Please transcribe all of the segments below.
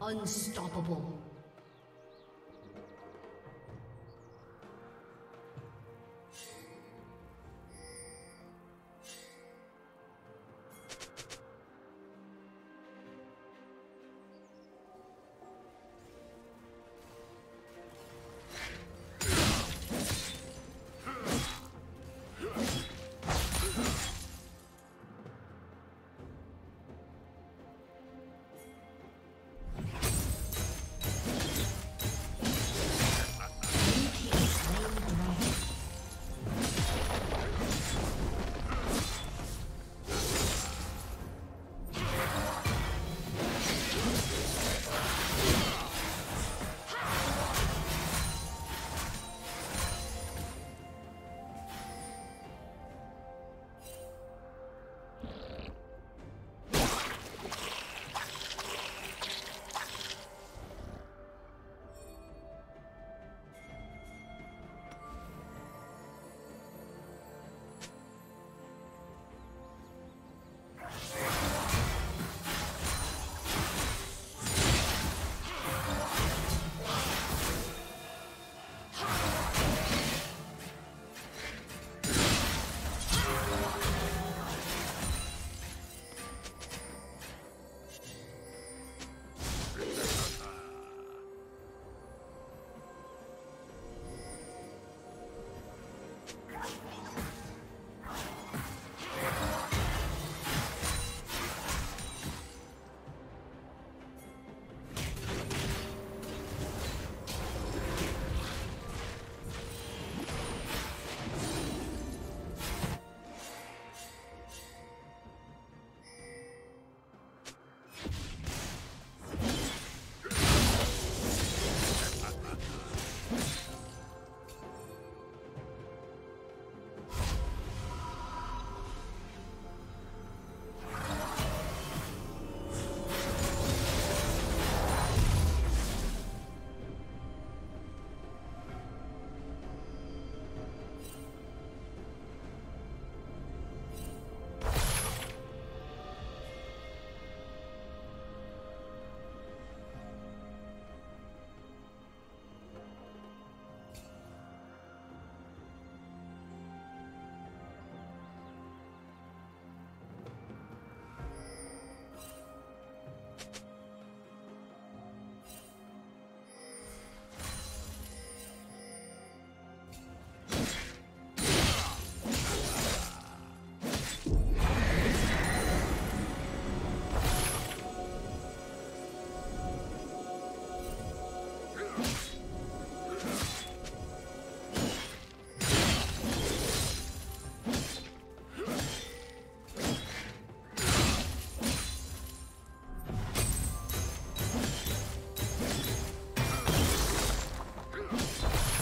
Unstoppable.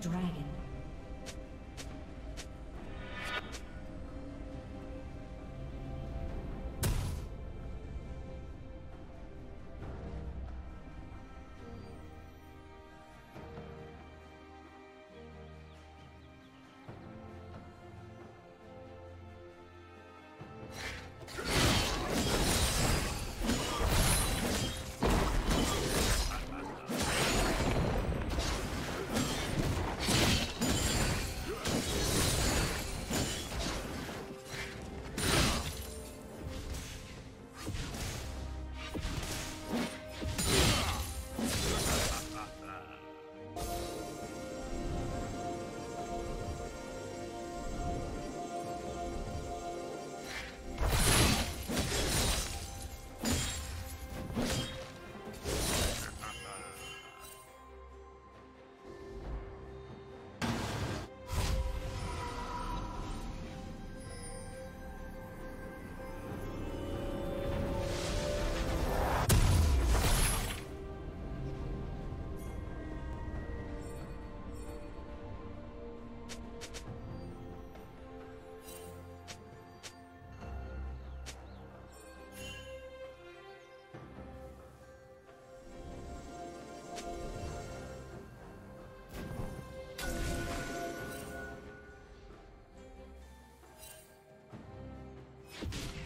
dragon. Quadra